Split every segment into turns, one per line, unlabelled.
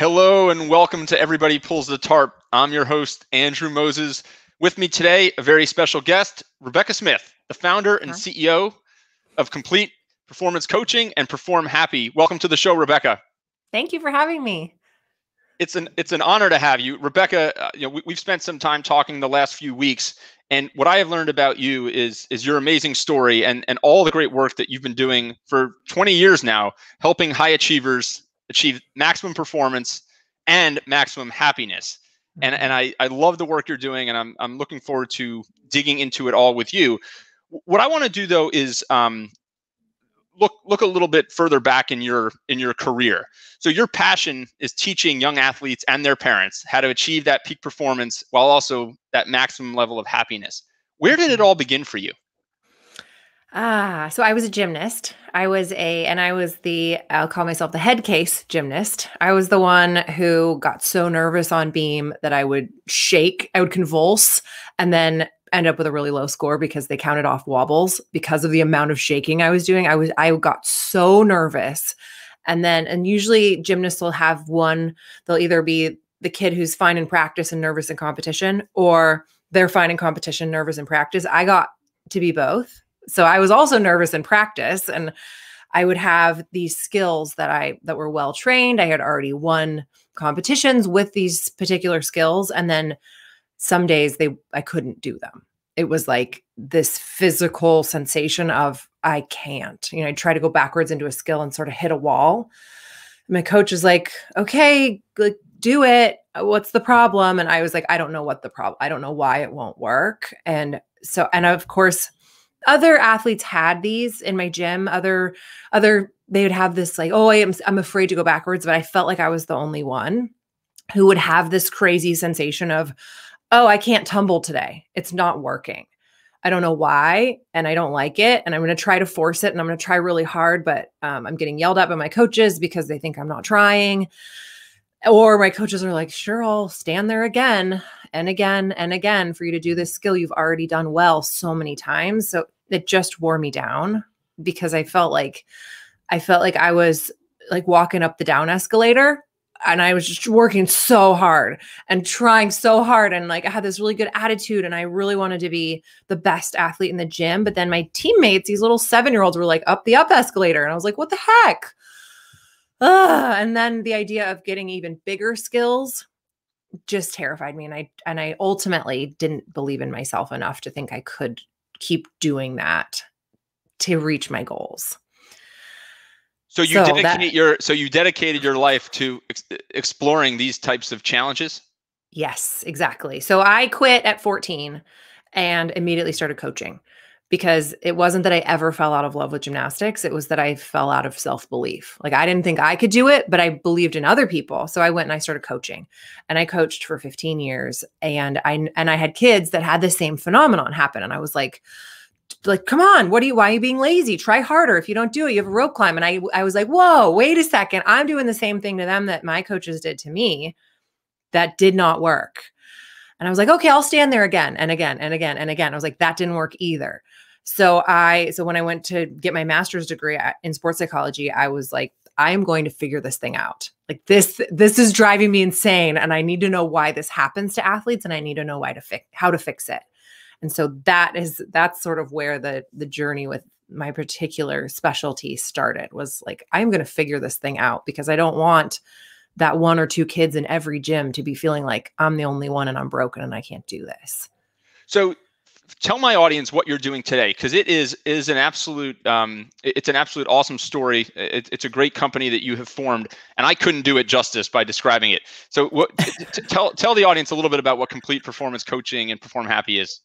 Hello and welcome to Everybody Pulls the Tarp. I'm your host, Andrew Moses. With me today, a very special guest, Rebecca Smith, the founder and CEO of Complete Performance Coaching and Perform Happy. Welcome to the show, Rebecca.
Thank you for having me.
It's an it's an honor to have you, Rebecca. Uh, you know, we, we've spent some time talking the last few weeks, and what I have learned about you is is your amazing story and and all the great work that you've been doing for 20 years now, helping high achievers achieve maximum performance and maximum happiness. And and I, I love the work you're doing, and I'm I'm looking forward to digging into it all with you. What I want to do though is um, look look a little bit further back in your in your career. So your passion is teaching young athletes and their parents how to achieve that peak performance while also that maximum level of happiness. Where did it mm-hmm. all begin for you?
Ah, so I was a gymnast. I was a, and I was the, I'll call myself the head case gymnast. I was the one who got so nervous on beam that I would shake, I would convulse, and then end up with a really low score because they counted off wobbles because of the amount of shaking I was doing. I was, I got so nervous. And then, and usually gymnasts will have one, they'll either be the kid who's fine in practice and nervous in competition, or they're fine in competition, nervous in practice. I got to be both so I was also nervous in practice and I would have these skills that I that were well trained. I had already won competitions with these particular skills and then some days they I couldn't do them. It was like this physical sensation of I can't. You know, I try to go backwards into a skill and sort of hit a wall. My coach is like, "Okay, like do it. What's the problem?" And I was like, "I don't know what the problem. I don't know why it won't work." And so and of course other athletes had these in my gym other other they would have this like oh I am I'm afraid to go backwards but I felt like I was the only one who would have this crazy sensation of oh I can't tumble today. It's not working. I don't know why and I don't like it and I'm going to try to force it and I'm going to try really hard but um, I'm getting yelled at by my coaches because they think I'm not trying or my coaches are like sure I'll stand there again and again and again for you to do this skill you've already done well so many times. So it just wore me down because I felt like I felt like I was like walking up the down escalator and I was just working so hard and trying so hard and like I had this really good attitude and I really wanted to be the best athlete in the gym but then my teammates these little 7-year-olds were like up the up escalator and I was like what the heck Ugh. and then the idea of getting even bigger skills just terrified me and I and I ultimately didn't believe in myself enough to think I could keep doing that to reach my goals.
So you so dedicate that, your so you dedicated your life to ex- exploring these types of challenges?
Yes, exactly. So I quit at 14 and immediately started coaching because it wasn't that I ever fell out of love with gymnastics. It was that I fell out of self belief. Like I didn't think I could do it, but I believed in other people. So I went and I started coaching and I coached for 15 years and I, and I had kids that had the same phenomenon happen. And I was like, like, come on, what are you, why are you being lazy? Try harder. If you don't do it, you have a rope climb. And I, I was like, whoa, wait a second. I'm doing the same thing to them that my coaches did to me that did not work. And I was like, okay, I'll stand there again and again and again and again. I was like, that didn't work either. So I so when I went to get my master's degree in sports psychology, I was like I am going to figure this thing out. Like this this is driving me insane and I need to know why this happens to athletes and I need to know why to fix how to fix it. And so that is that's sort of where the the journey with my particular specialty started was like I'm going to figure this thing out because I don't want that one or two kids in every gym to be feeling like I'm the only one and I'm broken and I can't do this.
So tell my audience what you're doing today because it is is an absolute um, it's an absolute awesome story it, it's a great company that you have formed and i couldn't do it justice by describing it so what t- tell tell the audience a little bit about what complete performance coaching and perform happy is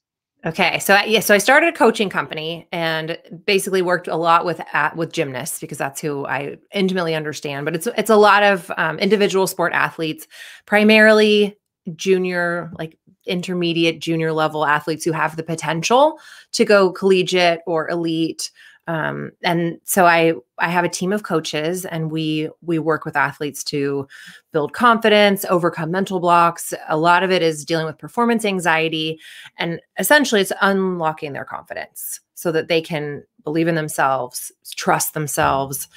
Okay, so I, yeah, so I started a coaching company and basically worked a lot with at, with gymnasts because that's who I intimately understand. But it's it's a lot of um, individual sport athletes, primarily junior, like intermediate, junior level athletes who have the potential to go collegiate or elite. Um, and so I I have a team of coaches, and we we work with athletes to build confidence, overcome mental blocks. A lot of it is dealing with performance anxiety, and essentially, it's unlocking their confidence so that they can believe in themselves, trust themselves,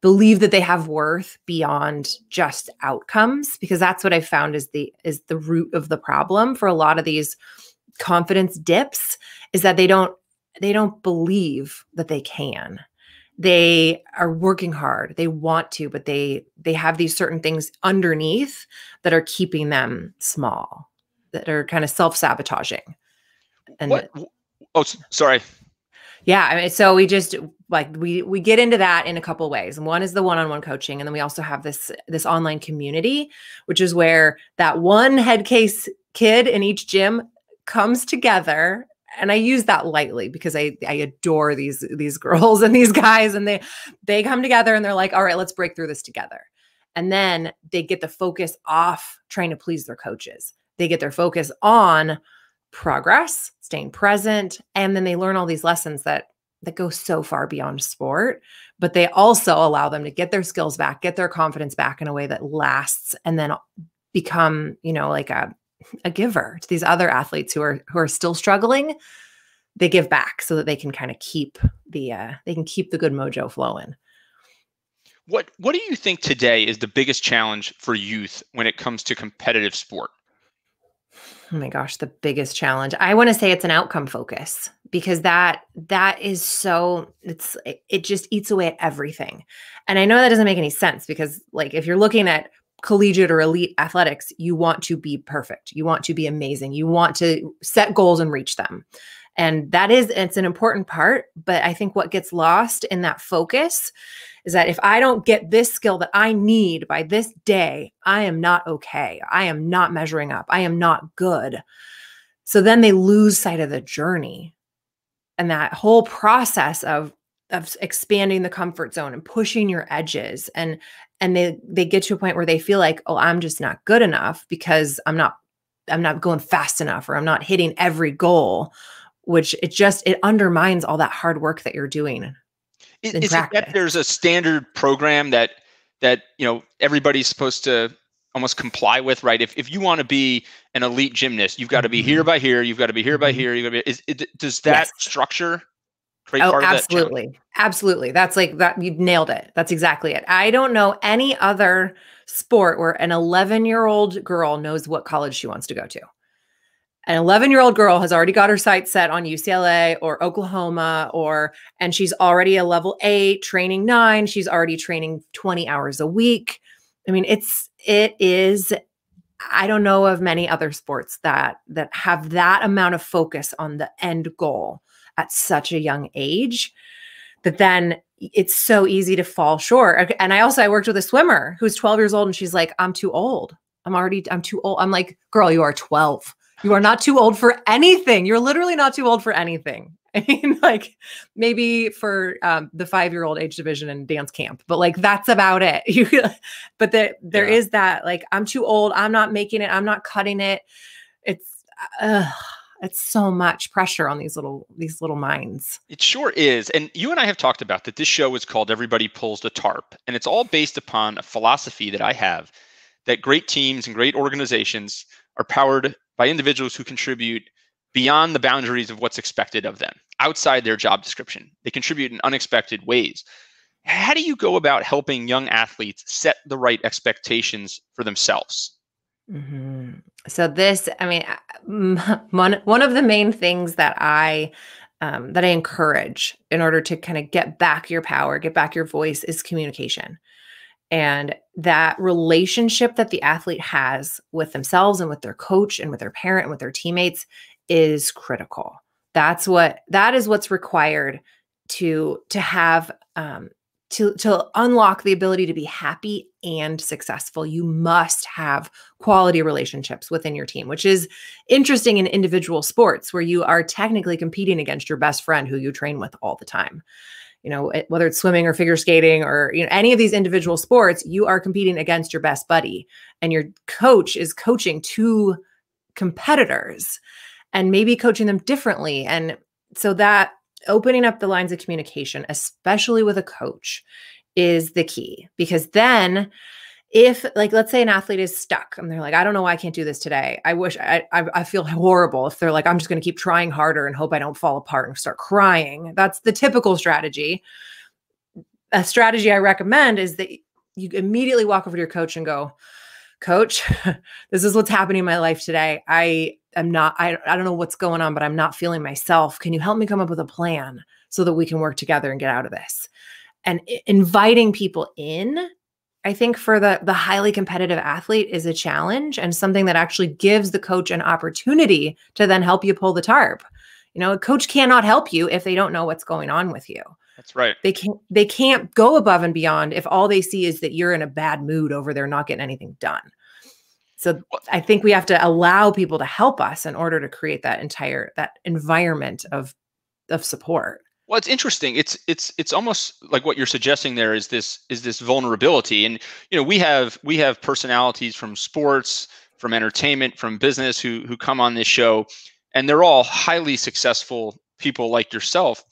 believe that they have worth beyond just outcomes because that's what i found is the is the root of the problem for a lot of these confidence dips is that they don't they don't believe that they can. They are working hard. They want to but they they have these certain things underneath that are keeping them small that are kind of self-sabotaging.
And what oh sorry
yeah, I mean, so we just like we we get into that in a couple ways. One is the one-on-one coaching, and then we also have this this online community, which is where that one head case kid in each gym comes together. And I use that lightly because I I adore these these girls and these guys, and they they come together and they're like, all right, let's break through this together. And then they get the focus off trying to please their coaches. They get their focus on progress, staying present, and then they learn all these lessons that that go so far beyond sport, but they also allow them to get their skills back, get their confidence back in a way that lasts and then become, you know, like a a giver to these other athletes who are who are still struggling. They give back so that they can kind of keep the uh they can keep the good mojo flowing.
What what do you think today is the biggest challenge for youth when it comes to competitive sport?
Oh my gosh the biggest challenge. I want to say it's an outcome focus because that that is so it's it just eats away at everything. And i know that doesn't make any sense because like if you're looking at collegiate or elite athletics you want to be perfect. You want to be amazing. You want to set goals and reach them. And that is it's an important part but i think what gets lost in that focus is that if I don't get this skill that I need by this day, I am not okay. I am not measuring up. I am not good. So then they lose sight of the journey. And that whole process of of expanding the comfort zone and pushing your edges and and they they get to a point where they feel like, "Oh, I'm just not good enough because I'm not I'm not going fast enough or I'm not hitting every goal." Which it just it undermines all that hard work that you're doing
is, is it that there's a standard program that that you know everybody's supposed to almost comply with, right? If if you want to be an elite gymnast, you've got to be here mm-hmm. by here, you've got to be here by mm-hmm. here. You got to be. Is it, does that yes. structure create oh, part
of absolutely, that absolutely. That's like that. You nailed it. That's exactly it. I don't know any other sport where an 11 year old girl knows what college she wants to go to an 11 year old girl has already got her sights set on UCLA or Oklahoma, or, and she's already a level eight, training nine. She's already training 20 hours a week. I mean, it's, it is, I don't know of many other sports that, that have that amount of focus on the end goal at such a young age that then it's so easy to fall short. And I also, I worked with a swimmer who's 12 years old and she's like, I'm too old. I'm already, I'm too old. I'm like, girl, you are 12 you are not too old for anything. You're literally not too old for anything. I mean, like maybe for um, the five year old age division and dance camp, but like that's about it. You, but the, there yeah. is that like I'm too old. I'm not making it. I'm not cutting it. It's uh, it's so much pressure on these little these little minds.
It sure is. And you and I have talked about that. This show is called Everybody Pulls the Tarp, and it's all based upon a philosophy that I have that great teams and great organizations are powered by individuals who contribute beyond the boundaries of what's expected of them, outside their job description. They contribute in unexpected ways. How do you go about helping young athletes set the right expectations for themselves?
Mm-hmm. So this, I mean, one one of the main things that I um, that I encourage in order to kind of get back your power, get back your voice, is communication and that relationship that the athlete has with themselves and with their coach and with their parent and with their teammates is critical. That's what that is what's required to to have um to to unlock the ability to be happy and successful. You must have quality relationships within your team which is interesting in individual sports where you are technically competing against your best friend who you train with all the time you know whether it's swimming or figure skating or you know any of these individual sports you are competing against your best buddy and your coach is coaching two competitors and maybe coaching them differently. And so that opening up the lines of communication, especially with a coach, is the key because then if like let's say an athlete is stuck and they're like i don't know why i can't do this today. I wish i i, I feel horrible if they're like i'm just going to keep trying harder and hope i don't fall apart and start crying. That's the typical strategy. A strategy i recommend is that you immediately walk over to your coach and go coach this is what's happening in my life today. I am not I, I don't know what's going on but i'm not feeling myself. Can you help me come up with a plan so that we can work together and get out of this? And inviting people in i think for the the highly competitive athlete is a challenge and something that actually gives the coach an opportunity to then help you pull the tarp. You know a coach cannot help you if they don't know what's going on with you.
That's right.
They can't they can't go above and beyond if all they see is that you're in a bad mood over there not getting anything done. So i think we have to allow people to help us in order to create that entire that environment of of support
well, it's interesting. It's it's it's almost like what you're suggesting there is this is this vulnerability, and you know we have we have personalities from sports, from entertainment, from business who who come on this show, and they're all highly successful people like yourself.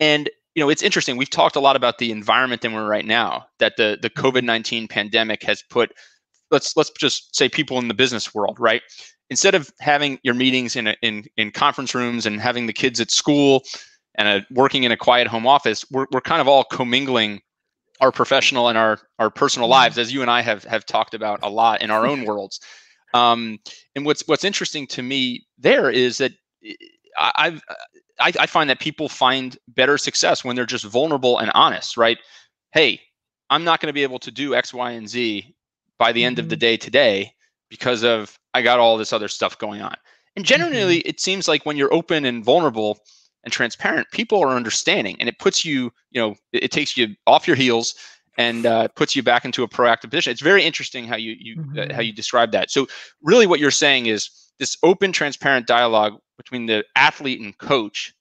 And you know it's interesting. We've talked a lot about the environment that we're right now. That the the COVID nineteen pandemic has put let's let's just say people in the business world, right? Instead of having your meetings in a, in in conference rooms and having the kids at school and a, working in a quiet home office, we're, we're kind of all commingling our professional and our our personal mm-hmm. lives, as you and I have have talked about a lot in our own worlds. Um, and what's what's interesting to me there is that I've I, I find that people find better success when they're just vulnerable and honest, right? Hey, I'm not going to be able to do X, Y, and Z by the end of the mm-hmm. day today because of I got all this other stuff going on. And generally, mm-hmm. it seems like when you're open and vulnerable, and transparent, people are understanding, and it puts you, you know, it, it takes you off your heels and uh, puts you back into a proactive position. It's very interesting how you you mm-hmm. uh, how you describe that. So really, what you're saying is this open, transparent dialogue between the athlete and coach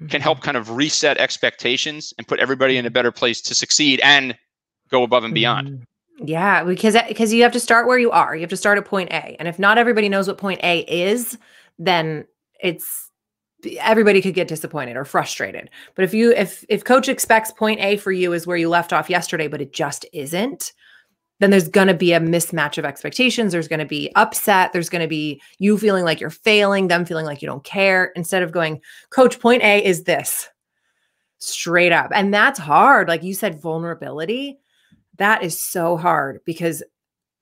mm-hmm. can help mm-hmm. kind of reset expectations and put everybody in a better place to succeed and go above and beyond. Mm-hmm.
Yeah, because because you have to start where you are. You have to start at point A. And if not everybody knows what point A is, then it's everybody could get disappointed or frustrated. But if you if if coach expects point A for you is where you left off yesterday but it just isn't, then there's going to be a mismatch of expectations. There's going to be upset. There's going to be you feeling like you're failing, them feeling like you don't care instead of going, "Coach, point A is this." Straight up. And that's hard. Like you said vulnerability. That is so hard because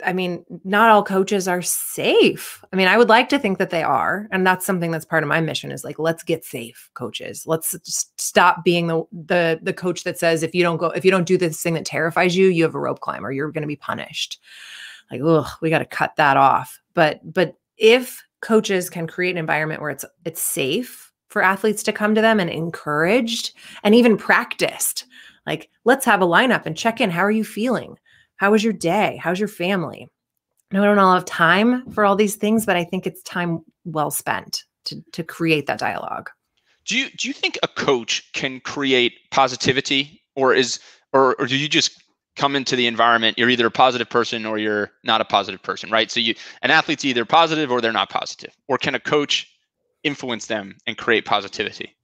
I mean, not all coaches are safe. I mean, I would like to think that they are, and that's something that's part of my mission is like let's get safe coaches. Let's stop being the the the coach that says if you don't go if you don't do this thing that terrifies you, you have a rope climber, you're going to be punished. Like, ugh, we got to cut that off. But but if coaches can create an environment where it's it's safe for athletes to come to them and encouraged and even practiced, like let's have a lineup and check in. How are you feeling? How was your day? How's your family? No, I don't all have time for all these things, but I think it's time well spent to to create that dialogue.
Do you do you think a coach can create positivity, or is or or do you just come into the environment you're either a positive person or you're not a positive person, right? So you an athlete's either positive or they're not positive, or can a coach influence them and create positivity?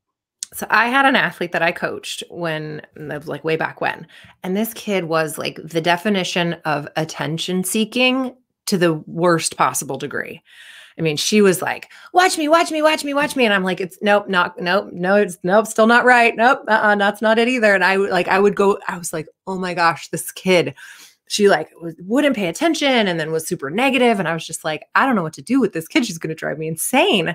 So I had an athlete that I coached when like way back when. And this kid was like the definition of attention seeking to the worst possible degree. I mean, she was like, "Watch me, watch me, watch me, watch me," and I'm like, "It's nope, not nope, no, it's nope, still not right, nope, uh-uh, that's not it either." And I would like, I would go, I was like, "Oh my gosh, this kid." She like wouldn't pay attention, and then was super negative, and I was just like, "I don't know what to do with this kid. She's going to drive me insane."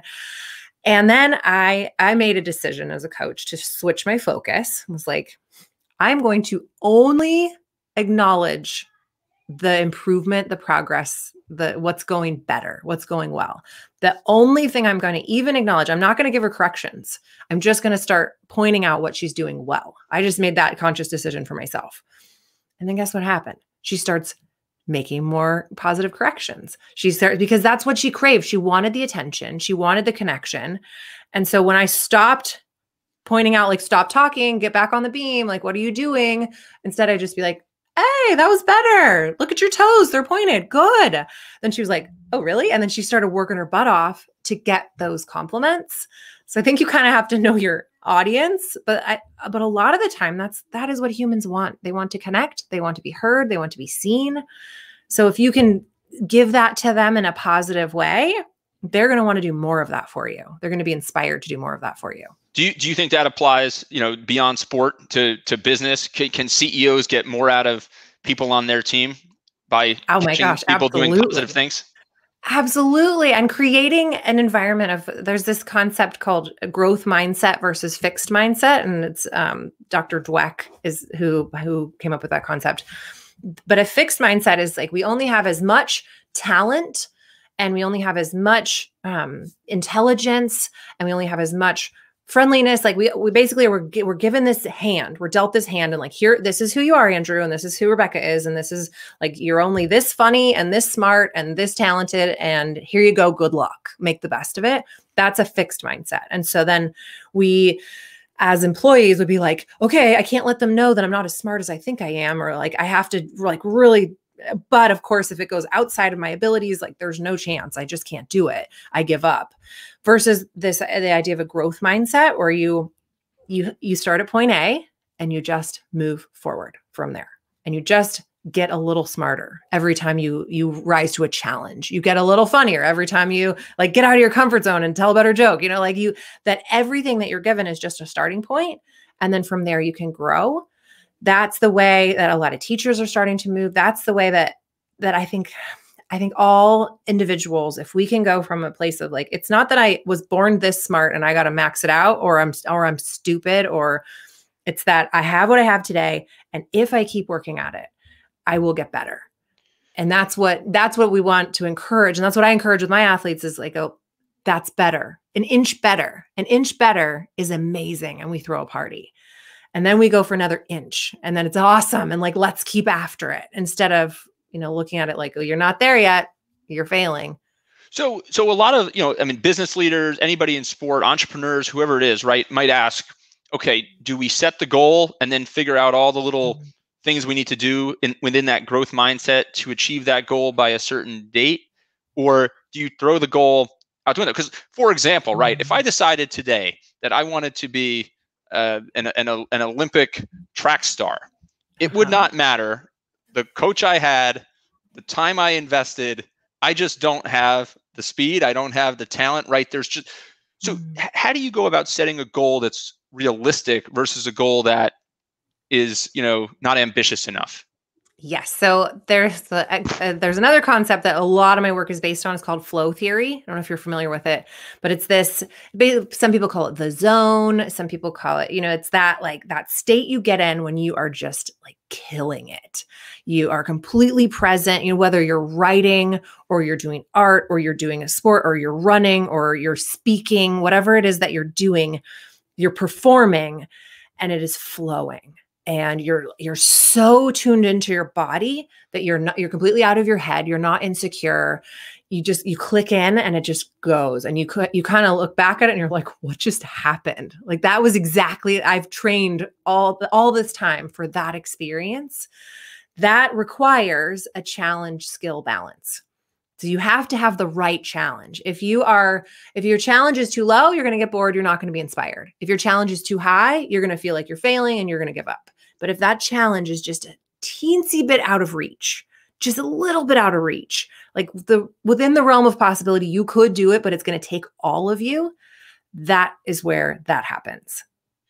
And then I I made a decision as a coach to switch my focus. I was like, I'm going to only acknowledge the improvement, the progress, the what's going better, what's going well. The only thing I'm going to even acknowledge, I'm not going to give her corrections. I'm just going to start pointing out what she's doing well. I just made that conscious decision for myself. And then guess what happened? She starts making more positive corrections. She started because that's what she craved. She wanted the attention, she wanted the connection. And so when I stopped pointing out, like, stop talking, get back on the beam, like, what are you doing? Instead, I'd just be like, hey, that was better. Look at your toes. They're pointed. Good. Then she was like, oh, really? And then she started working her butt off to get those compliments. So I think you kind of have to know your audience but i but a lot of the time that's that is what humans want. They want to connect they want to be heard they want to be seen. So if you can give that to them in a positive way they're going to want to do more of that for you. They're going to be inspired to do more of that for you.
Do you, do you think that applies you know beyond sport to to business? Can, can ceos get more out of people on their team by
oh my gosh
people
absolutely.
doing positive things
Absolutely. And creating an environment of there's this concept called growth mindset versus fixed mindset. And it's um, Dr. Dweck is who who came up with that concept. But a fixed mindset is like we only have as much talent and we only have as much um, intelligence and we only have as much friendliness like we we basically were we're given this hand. We're dealt this hand and like here this is who you are andrew and this is who rebecca is and this is like you're only this funny and this smart and this talented and here you go good luck. Make the best of it. That's a fixed mindset. And so then we as employees would be like okay i can't let them know that i'm not as smart as i think i am or like i have to like really but of course if it goes outside of my abilities like there's no chance i just can't do it i give up versus this uh, the idea of a growth mindset where you you you start at point A and you just move forward from there. And you just get a little smarter every time you you rise to a challenge. You get a little funnier every time you like get out of your comfort zone and tell a better joke. You know, like you that everything that you're given is just a starting point and then from there you can grow. That's the way that a lot of teachers are starting to move. That's the way that that I think I think all individuals, if we can go from a place of like, it's not that I was born this smart and I got to max it out, or I'm or I'm stupid, or it's that I have what I have today, and if I keep working at it, I will get better. And that's what that's what we want to encourage, and that's what I encourage with my athletes is like, oh, that's better, an inch better, an inch better is amazing, and we throw a party. And then we go for another inch, and then it's awesome, and like let's keep after it instead of you know, looking at it like, oh, you're not there yet, you're failing.
So, so a lot of, you know, I mean, business leaders, anybody in sport, entrepreneurs, whoever it is, right, might ask, okay, do we set the goal and then figure out all the little mm-hmm. things we need to do in, within that growth mindset to achieve that goal by a certain date? Or do you throw the goal out the window? Because, for example, right, mm-hmm. if I mm-hmm. decided today that I wanted to be uh, an, an, an Olympic track star, it uh-huh. would not matter the coach I had, the time I invested, I just don't have the speed. I don't have the talent. Right? There's just so. Mm. How do you go about setting a goal that's realistic versus a goal that is, you know, not ambitious enough?
Yes. So there's the, uh, there's another concept that a lot of my work is based on. It's called flow theory. I don't know if you're familiar with it, but it's this. Some people call it the zone. Some people call it, you know, it's that like that state you get in when you are just like killing it. You are completely present. You know, whether you're writing or you're doing art or you're doing a sport or you're running or you're speaking, whatever it is that you're doing, you're performing, and it is flowing and you're you're so tuned into your body that you're not you're completely out of your head you're not insecure you just you click in and it just goes and you could you kind of look back at it and you're like what just happened like that was exactly i've trained all all this time for that experience that requires a challenge skill balance so you have to have the right challenge. If you are if your challenge is too low, you're going to get bored, you're not going to be inspired. If your challenge is too high, you're going to feel like you're failing and you're going to give up. But if that challenge is just a teensy bit out of reach, just a little bit out of reach, like the within the realm of possibility, you could do it, but it's going to take all of you. That is where that happens.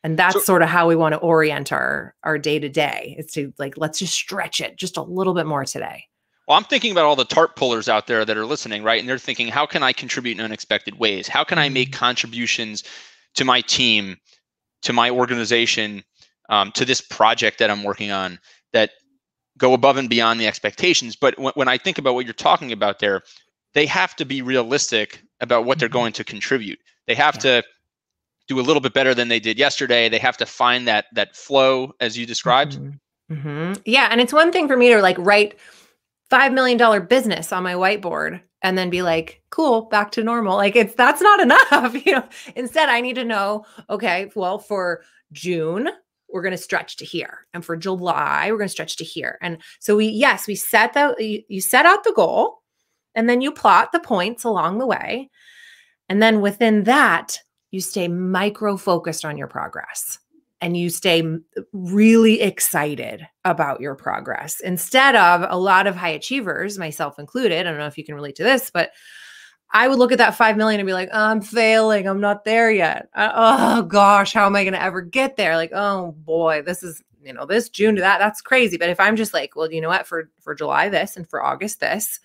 And that's so, sort of how we want to orient our our day to day. Is to like let's just stretch it just a little bit more today.
Well, I'm thinking about all the TARP pullers out there that are listening, right? And they're thinking, how can I contribute in unexpected ways? How can I make mm-hmm. contributions to my team, to my organization, um, to this project that I'm working on that go above and beyond the expectations. But when, when I think about what you're talking about there, they have to be realistic about what they're mm-hmm. going to contribute. They have yeah. to do a little bit better than they did yesterday. They have to find that that flow as you described.
Mm-hmm. Mm-hmm. Yeah, and it's one thing for me to like write five million dollar business on my whiteboard and then be like, cool, back to normal. Like it's that's not enough. you know, instead I need to know, okay, well, for June, we're going to stretch to here and for july we're going to stretch to here and so we yes we set the you, you set out the goal and then you plot the points along the way and then within that you stay micro focused on your progress and you stay really excited about your progress instead of a lot of high achievers, myself included. I don't know if you can relate to this, but I would look at that 5 million and be like, I'm failing. I'm not there yet. Uh, oh gosh, how am I going to ever get there? Like, oh boy, this is, you know, this June to that, that's crazy. But if I'm just like, well, you know what, for for July this and for August this,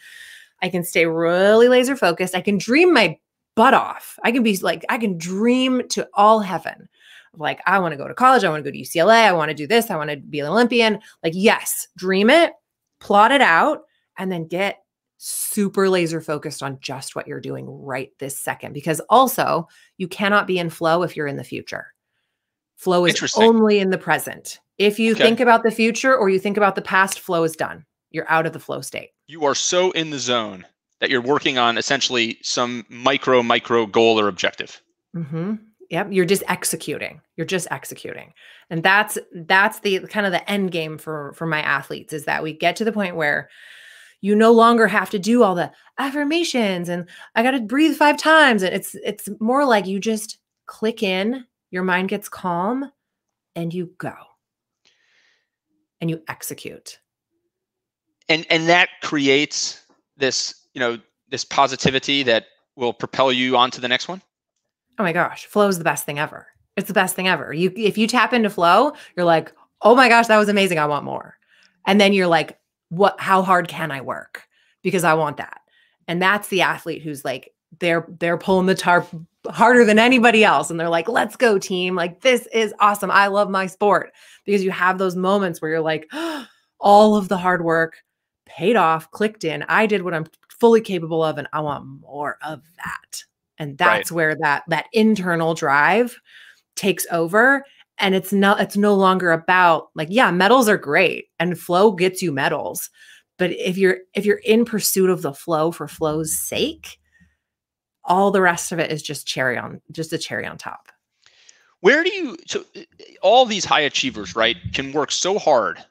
I can stay really laser focused. I can dream my butt off. I can be like, I can dream to all heaven. Like, I want to go to college. I want to go to UCLA. I want to do this. I want to be an Olympian. Like, yes, dream it, plot it out, and then get super laser focused on just what you're doing right this second. Because also, you cannot be in flow if you're in the future. Flow is only in the present. If you okay. think about the future or you think about the past, flow is done. You're out of the flow state.
You are so in the zone that you're working on essentially some micro, micro goal or objective.
Mm-hmm. Yep. You're just executing. You're just executing. And that's that's the kind of the end game for for my athletes is that we get to the point where you no longer have to do all the affirmations and I got to breathe five times and it's it's more like you just click in, your mind gets calm and you go. And you execute.
And and that creates this, you know, this positivity that will propel you on to the next one?
Oh my gosh, flow is the best thing ever. It's the best thing ever. You if you tap into flow, you're like, "Oh my gosh, that was amazing. I want more." And then you're like, what how hard can I work? Because I want that. And that's the athlete who's like they're they're pulling the tarp harder than anybody else and they're like, "Let's go team. Like this is awesome. I love my sport." Because you have those moments where you're like, oh, all of the hard work paid off, clicked in. I did what I'm fully capable of and I want more of that. And that's right. where that that internal drive takes over and it's not it's no longer about like yeah medals are great and flow gets you medals but if you're if you're in pursuit of the flow for flow's sake all the rest of it is just cherry on just a cherry on top
where do you so all these high achievers right can work so hard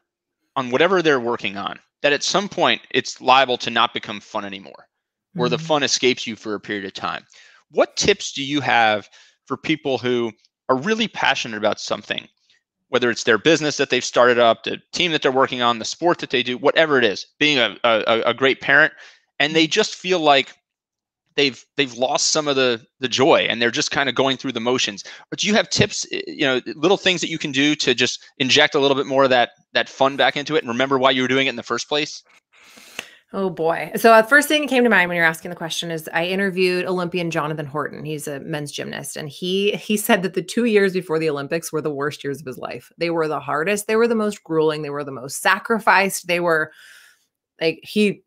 on whatever they're working on that at some point it's liable to not become fun anymore where mm-hmm. the fun escapes you for a period of time what tips do you have for people who are really passionate about something, whether it's their business that they've started up, the team that they're working on, the sport that they do, whatever it is, being a, a, a great parent, and they mm-hmm. just feel like they've they've lost some of the the joy and they're just kind of going through the motions. But do you have tips you know little things that you can do to just inject a little bit more of that that fun back into it and remember why you were doing it in the first place
Oh boy. So the uh, first thing that came to mind when you're asking the question is I interviewed Olympian Jonathan Horton. He's a men's gymnast and he he said that the 2 years before the Olympics were the worst years of his life. They were the hardest, they were the most grueling, they were the most sacrificed. They were like he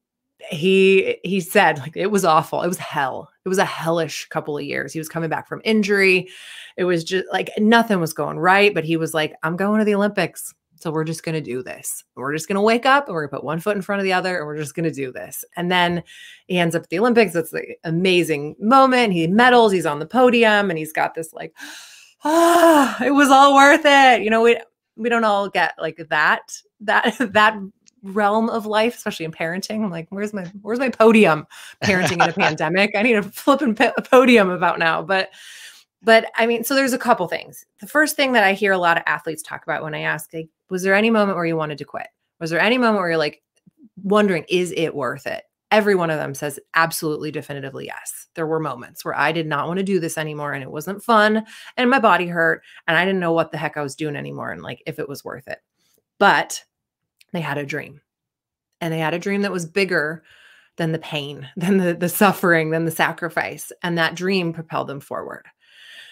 he he said like it was awful. It was hell. It was a hellish couple of years. He was coming back from injury. It was just like nothing was going right, but he was like I'm going to the Olympics. So we're just going to do this. We're just going to wake up and we're going to put one foot in front of the other and we're just going to do this. And then he ends up at the Olympics. It's the amazing moment. He medals, he's on the podium and he's got this like, ah, oh, it was all worth it. You know, we we don't all get like that that that realm of life, especially in parenting. I'm like, where's my where's my podium parenting in a pandemic? I need a flipping podium about now. But but I mean, so there's a couple things. The first thing that I hear a lot of athletes talk about when I ask, like, was there any moment where you wanted to quit? Was there any moment where you're like wondering, is it worth it? Every one of them says absolutely definitively yes. There were moments where I did not want to do this anymore and it wasn't fun and my body hurt and I didn't know what the heck I was doing anymore and like if it was worth it. But they had a dream. And they had a dream that was bigger than the pain, than the the suffering, than the sacrifice and that dream propelled them forward.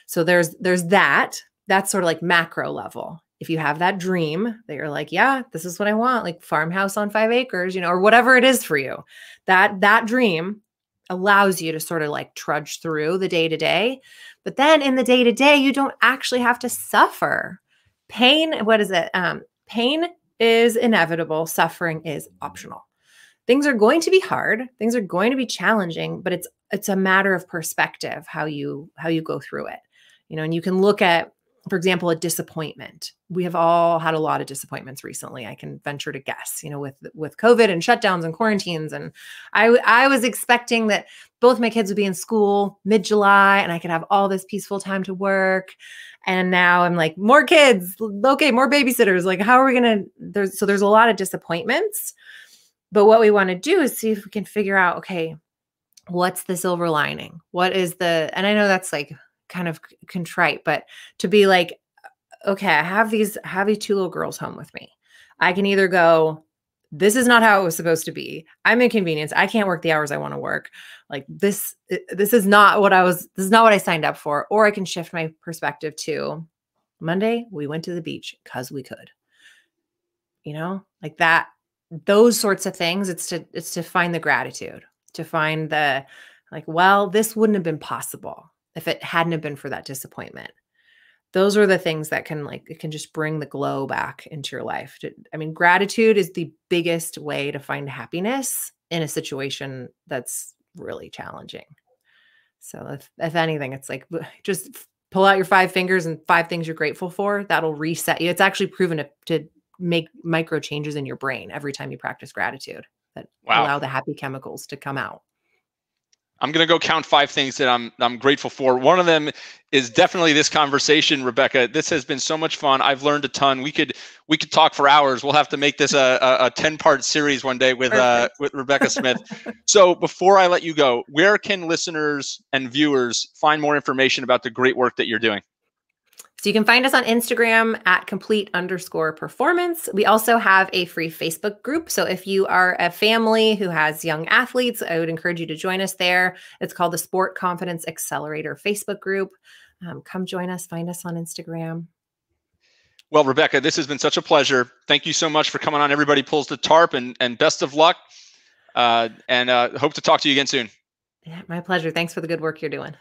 So there's there's that. That's sort of like macro level. If you have that dream that you're like yeah this is what i want like farmhouse on five acres you know or whatever it is for you that that dream allows you to sort of like trudge through the day to day. But then in the day to day you don't actually have to suffer. Pain what is it? Um pain is inevitable. Suffering is optional. Things are going to be hard. Things are going to be challenging but it's it's a matter of perspective how you how you go through it you know and you can look at for example, a disappointment. We have all had a lot of disappointments recently. I can venture to guess, you know, with with COVID and shutdowns and quarantines. And I I was expecting that both my kids would be in school mid July, and I could have all this peaceful time to work. And now I'm like, more kids, okay, more babysitters. Like, how are we gonna? There's so there's a lot of disappointments. But what we want to do is see if we can figure out, okay, what's the silver lining? What is the? And I know that's like kind of contrite, but to be like, okay, I have these have these two little girls home with me. I can either go, this is not how it was supposed to be. I'm inconvenienced. I can't work the hours I want to work. Like this, this is not what I was, this is not what I signed up for. Or I can shift my perspective to Monday, we went to the beach because we could. You know, like that, those sorts of things. It's to it's to find the gratitude, to find the like, well, this wouldn't have been possible if it hadn't have been for that disappointment. Those are the things that can like it can just bring the glow back into your life. I mean gratitude is the biggest way to find happiness in a situation that's really challenging. So if, if anything it's like just pull out your five fingers and five things you're grateful for that'll reset you. It's actually proven to, to make micro changes in your brain every time you practice gratitude that wow. allow the happy chemicals to come out
I'm going to go count five things that I'm I'm grateful for. One of them is definitely this conversation, Rebecca. This has been so much fun. I've learned a ton. We could we could talk for hours. We'll have to make this a a, a ten part series one day with uh with Rebecca Smith. so before I let you go, where can listeners and viewers find more information about the great work that you're doing?
So you can find us on Instagram at complete underscore performance. We also have a free Facebook group. So if you are a family who has young athletes, I would encourage you to join us there. It's called the Sport Confidence Accelerator Facebook group. Um, come join us, find us on Instagram.
Well, Rebecca, this has been such a pleasure. Thank you so much for coming on. Everybody pulls the tarp and, and best of luck. Uh, and uh, hope to talk to you again soon.
Yeah, my pleasure. Thanks for the good work you're doing.